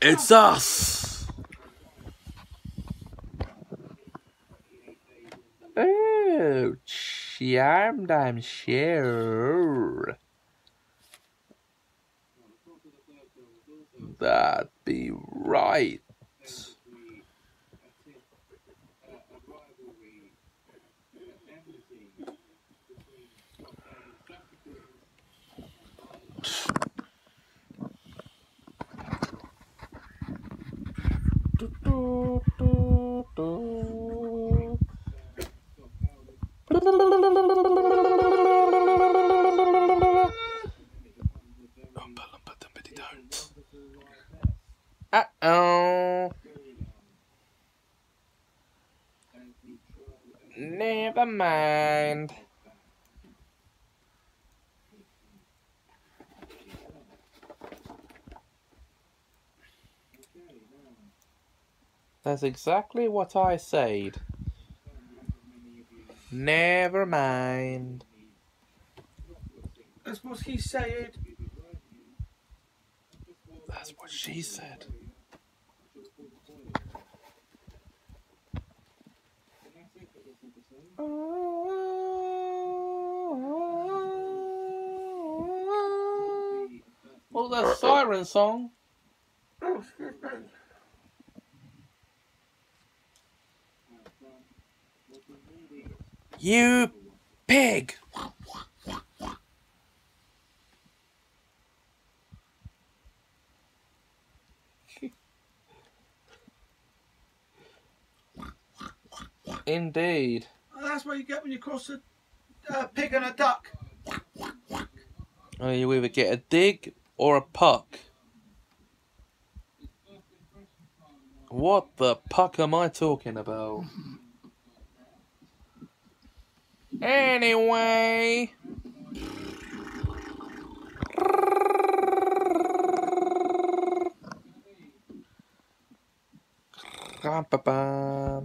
It's us! Oh, charmed, I'm sure. That'd be right. Oh. Never mind. That's exactly what I said. Never mind. That's what he said. That's what she said. What's that siren song? You pig! Indeed. That's what you get when you cross a uh, pig and a duck. Oh, you either get a dig or a puck. What the puck am I talking about? Anyway. Ram-pa-pam.